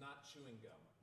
not chewing gum.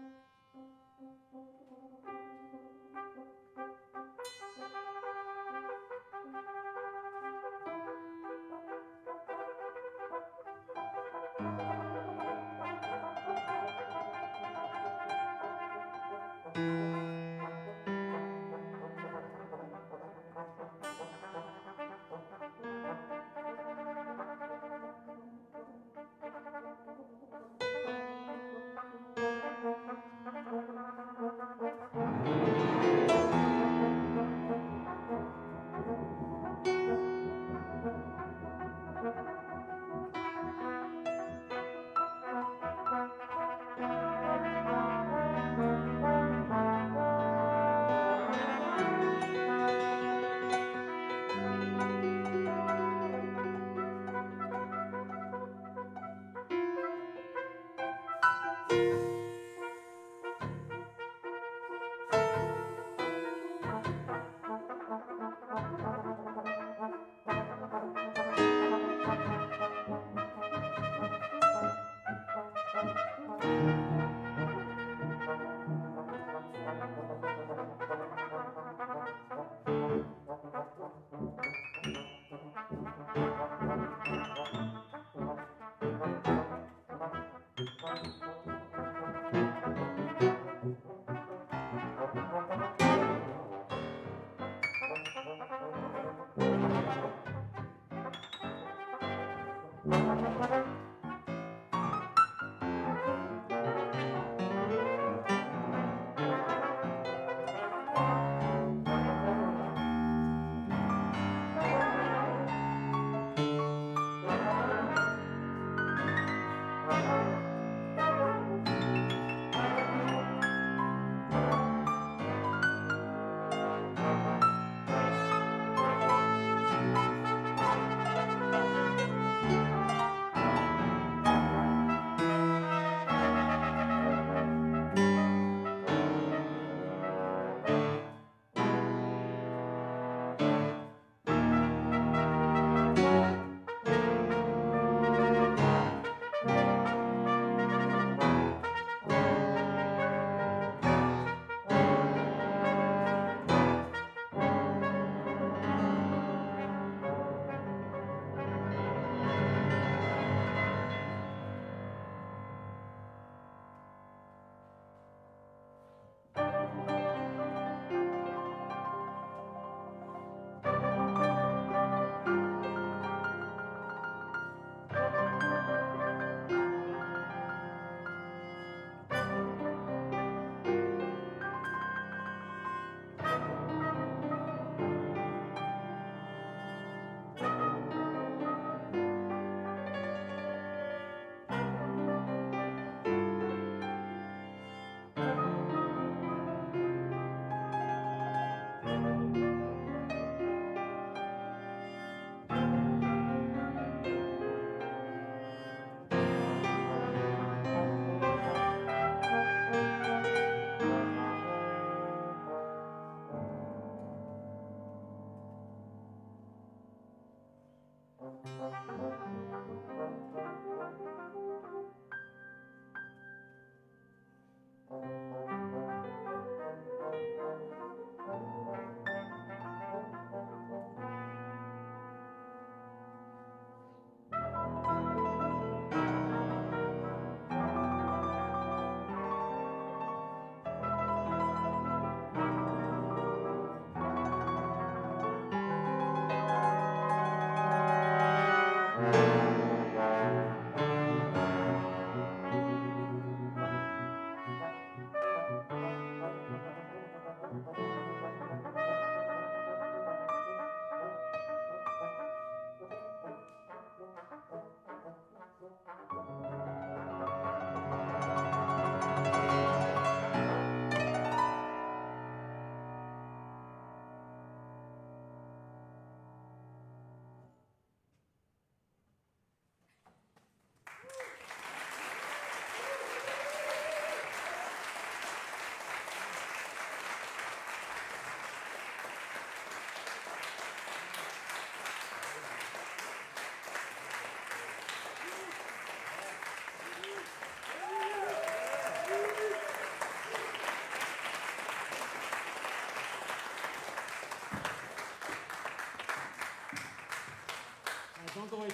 Thank you.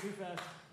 Too fast.